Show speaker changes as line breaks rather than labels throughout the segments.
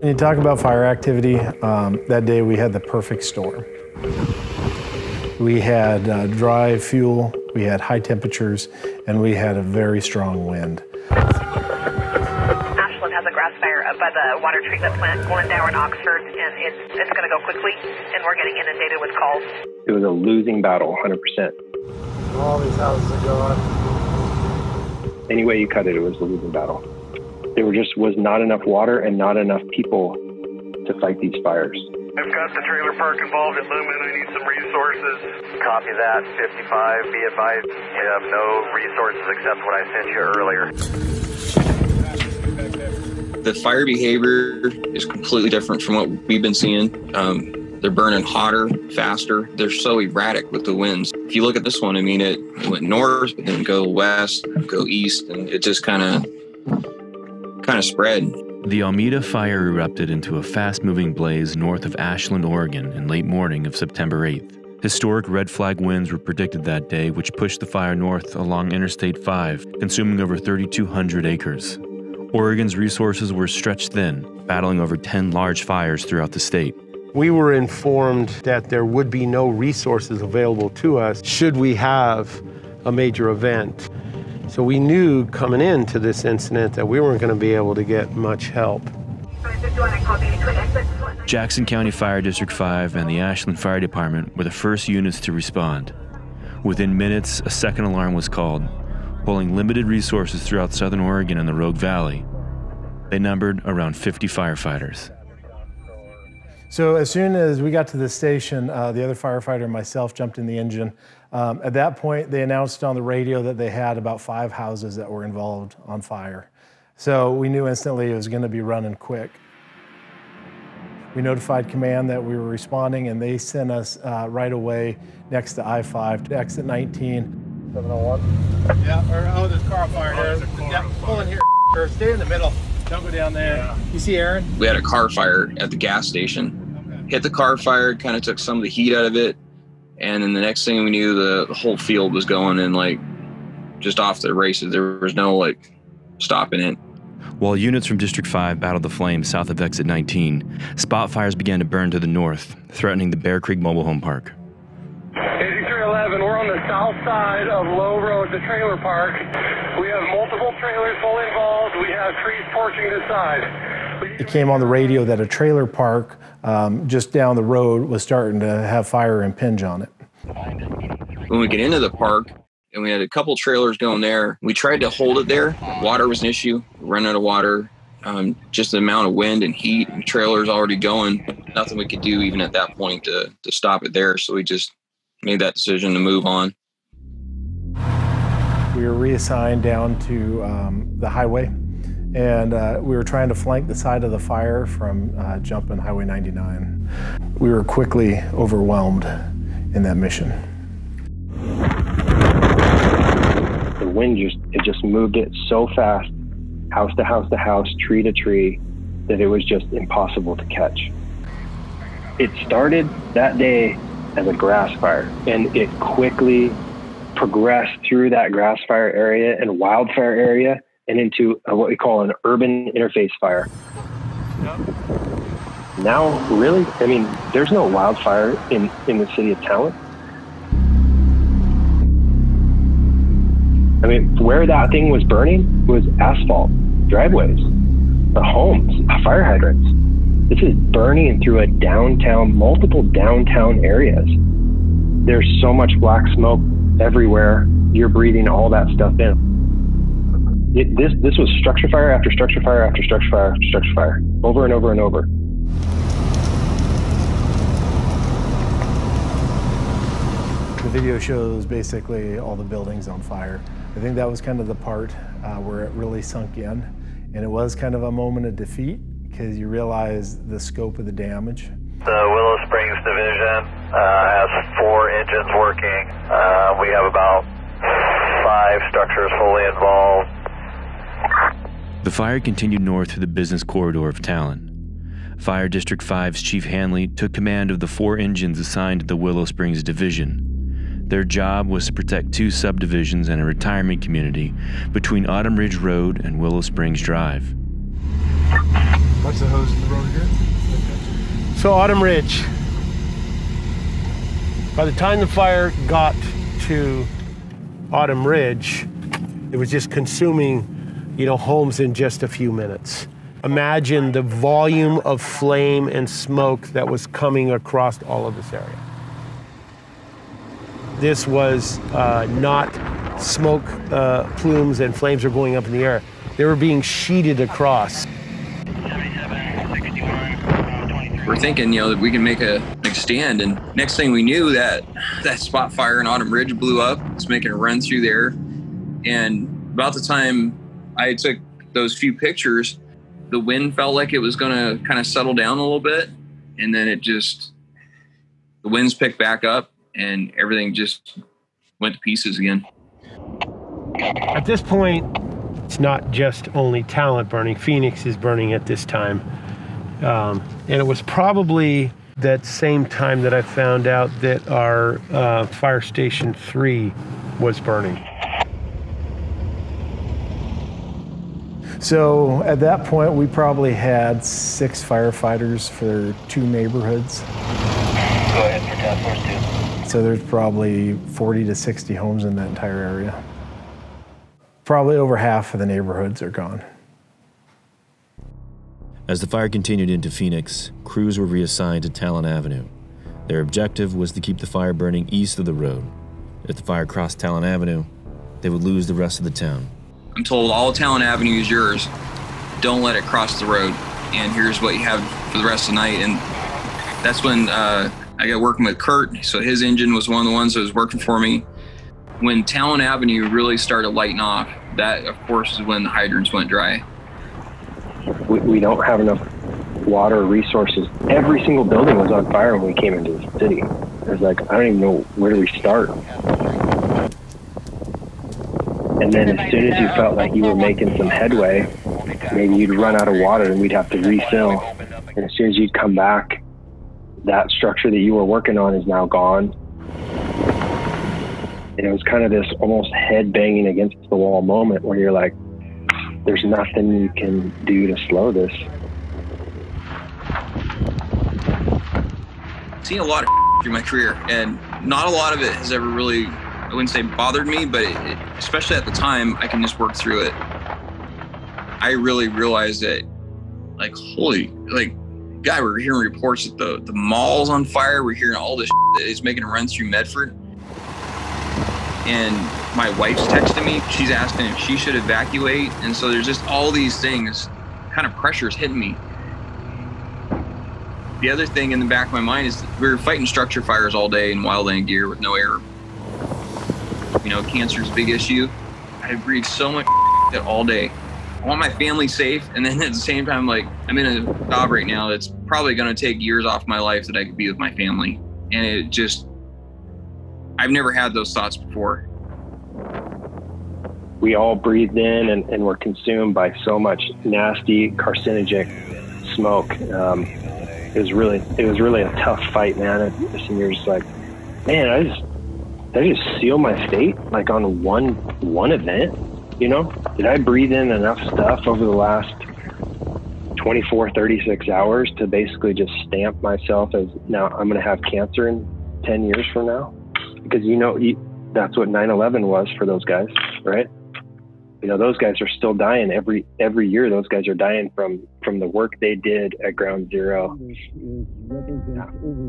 When you talk about fire activity, um, that day we had the perfect storm. We had uh, dry fuel, we had high temperatures, and we had a very strong wind.
Ashland has a grass fire up by the water treatment plant, Glendower and Oxford, and it's, it's going to go quickly, and we're getting inundated with calls.
It was a losing battle, 100%.
All these houses are gone.
Any way you cut it, it was a losing battle. There just was not enough water and not enough people to fight these fires.
I've got the trailer park involved in Lumen. I need some resources.
Copy that. 55. Be advised, we have no resources except what I sent you earlier.
The fire behavior is completely different from what we've been seeing. Um, they're burning hotter, faster. They're so erratic with the winds. If you look at this one, I mean, it went north, but then go west, go east, and it just kind of kind of spread.
The Almeda fire erupted into a fast moving blaze north of Ashland, Oregon, in late morning of September 8th. Historic red flag winds were predicted that day, which pushed the fire north along Interstate 5, consuming over 3,200 acres. Oregon's resources were stretched thin, battling over 10 large fires throughout the state.
We were informed that there would be no resources available to us should we have a major event. So we knew coming into this incident that we weren't going to be able to get much help.
Jackson County Fire District 5 and the Ashland Fire Department were the first units to respond. Within minutes, a second alarm was called, pulling limited resources throughout southern Oregon and the Rogue Valley. They numbered around 50 firefighters.
So as soon as we got to the station, uh, the other firefighter and myself jumped in the engine. Um, at that point, they announced on the radio that they had about five houses that were involved on fire. So we knew instantly it was going to be running quick. We notified command that we were responding, and they sent us uh, right away next to I-5 to exit 19.
701?
Yeah, or, oh, there's car fire there.
Oh,
yeah, pull in here, or stay in the middle. Don't go down there.
Yeah.
You see Aaron?
We had a car fire at the gas station. Hit the car fire, kind of took some of the heat out of it. And then the next thing we knew, the, the whole field was going and like just off the races. There was no like stopping it.
While units from District 5 battled the flames south of Exit 19, spot fires began to burn to the north, threatening the Bear Creek Mobile Home Park.
8311, we're on the south side of Low Road, the trailer park.
It came on the radio that a trailer park um, just down the road was starting to have fire impinge on it.
When we get into the park, and we had a couple trailers going there, we tried to hold it there. Water was an issue, run out of water. Um, just the amount of wind and heat, and trailers already going. Nothing we could do even at that point to, to stop it there. So we just made that decision to move on.
We were reassigned down to um, the highway, and uh, we were trying to flank the side of the fire from uh, jumping Highway 99. We were quickly overwhelmed in that mission.
The wind just it just moved it so fast, house to house to house, tree to tree, that it was just impossible to catch. It started that day as a grass fire, and it quickly progressed through that grass fire area and wildfire area and into a, what we call an urban interface fire. Now, really, I mean, there's no wildfire in, in the city of Talent. I mean, where that thing was burning was asphalt, driveways, the homes, uh, fire hydrants. This is burning through a downtown, multiple downtown areas. There's so much black smoke everywhere. You're breathing all that stuff in. It, this this was structure fire after structure fire after structure fire after structure fire, over and over and over.
The video shows basically all the buildings on fire. I think that was kind of the part uh, where it really sunk in. And it was kind of a moment of defeat because you realize the scope of the damage.
The Willow Springs Division has four engines working. Uh, we have about five structures fully involved.
The fire continued north through the business corridor of Talent. Fire District 5's Chief Hanley took command of the four engines assigned to the Willow Springs Division. Their job was to protect two subdivisions and a retirement community between Autumn Ridge Road and Willow Springs Drive.
What's the hose in the road
So Autumn Ridge. By the time the fire got to Autumn Ridge, it was just consuming, you know, homes in just a few minutes. Imagine the volume of flame and smoke that was coming across all of this area. This was uh, not smoke uh, plumes and flames are going up in the air. They were being sheeted across.
We're thinking, you know, that we can make a stand, and next thing we knew, that that spot fire in Autumn Ridge blew up. It's making a run through there, and about the time I took those few pictures, the wind felt like it was going to kind of settle down a little bit, and then it just the winds picked back up, and everything just went to pieces again.
At this point, it's not just only talent burning. Phoenix is burning at this time. Um, and it was probably that same time that I found out that our uh, fire station three was burning.
So at that point, we probably had six firefighters for two neighborhoods.
Go ahead for task force two.
So there's probably 40 to 60 homes in that entire area. Probably over half of the neighborhoods are gone.
As the fire continued into Phoenix, crews were reassigned to Talent Avenue. Their objective was to keep the fire burning east of the road. If the fire crossed Talent Avenue, they would lose the rest of the town.
I'm told all Talent Avenue is yours. Don't let it cross the road. And here's what you have for the rest of the night. And that's when uh, I got working with Kurt. So his engine was one of the ones that was working for me. When Talent Avenue really started lighting off, that of course is when the hydrants went dry.
We, we don't have enough water resources. Every single building was on fire when we came into the city. It was like, I don't even know where do we start. And then as soon as you felt like you were making some headway, maybe you'd run out of water and we'd have to refill. And as soon as you'd come back, that structure that you were working on is now gone. And it was kind of this almost head banging against the wall moment where you're like, there's nothing you can do to slow this.
Seen a lot of through my career, and not a lot of it has ever really, I wouldn't say bothered me, but it, especially at the time, I can just work through it. I really realized that, like, holy, like, guy, we're hearing reports that the, the mall's on fire. We're hearing all this that is making a run through Medford. And my wife's texting me. She's asking if she should evacuate. And so there's just all these things, kind of pressures hitting me. The other thing in the back of my mind is we were fighting structure fires all day in wildland gear with no air. You know, cancer's a big issue. I breathe so much that all day. I want my family safe, and then at the same time, like I'm in a job right now that's probably going to take years off my life that I could be with my family, and it just I've never had those thoughts before.
We all breathed in and, and were consumed by so much nasty carcinogenic smoke. Um, it was really it was really a tough fight, man. And you're just like, man, I just did I just seal my fate like on one one event? You know, did I breathe in enough stuff over the last 24, 36 hours to basically just stamp myself as now I'm going to have cancer in 10 years from now? Because you know, you, that's what 9/11 was for those guys, right? You know, those guys are still dying every every year. Those guys are dying from from the work they did at Ground Zero.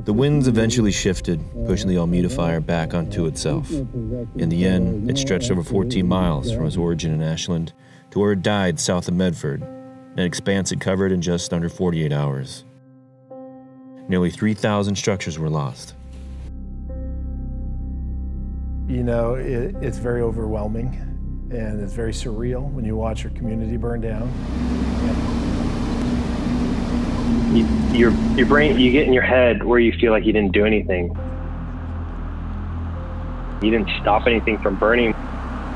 The winds eventually shifted, pushing the Almeda fire back onto itself. In the end, it stretched over 14 miles from its origin in Ashland to where it died south of Medford, an expanse it covered in just under 48 hours. Nearly 3,000 structures were lost.
You know, it, it's very overwhelming and it's very surreal when you watch your community burn down.
You, your your brain, you get in your head where you feel like you didn't do anything. You didn't stop anything from burning.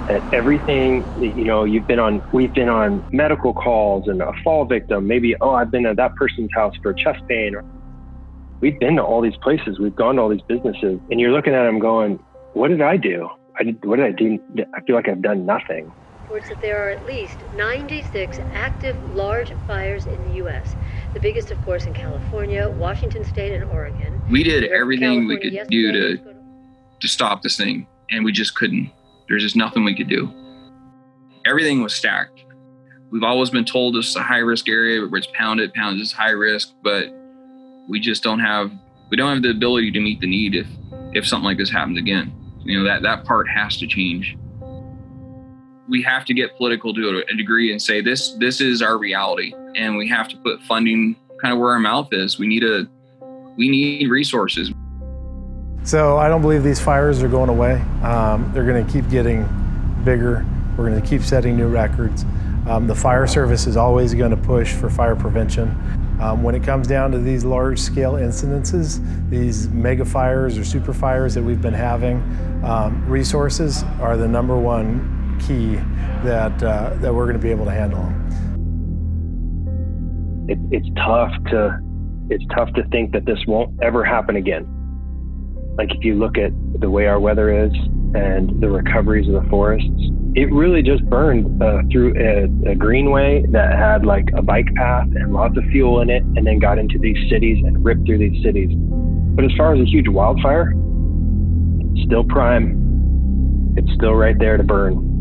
And everything, you know, you've been on, we've been on medical calls and a fall victim. Maybe, oh, I've been at that person's house for chest pain. We've been to all these places. We've gone to all these businesses, and you're looking at them going, "What did I do? I did, what did I do? I feel like I've done nothing."
Reports that there are at least 96 active large fires in the U.S. The biggest, of course, in California, Washington State, and Oregon.
We did
Where
everything we could do to
gonna-
to stop this thing, and we just couldn't. There's just nothing we could do. Everything was stacked. We've always been told this is a high risk area where it's pounded, pounded is high risk, but we just don't have we don't have the ability to meet the need if if something like this happens again. You know that that part has to change. We have to get political to a degree and say this this is our reality, and we have to put funding kind of where our mouth is. We need a we need resources.
So I don't believe these fires are going away. Um, they're going to keep getting bigger. We're going to keep setting new records. Um, the fire service is always going to push for fire prevention. Um, when it comes down to these large scale incidences, these mega fires or super fires that we've been having, um, resources are the number one key that, uh, that we're going to be able to handle them.
It, it's tough to it's tough to think that this won't ever happen again. Like if you look at the way our weather is and the recoveries of the forests, it really just burned uh, through a, a greenway that had like a bike path and lots of fuel in it, and then got into these cities and ripped through these cities. But as far as a huge wildfire, still prime. It's still right there to burn.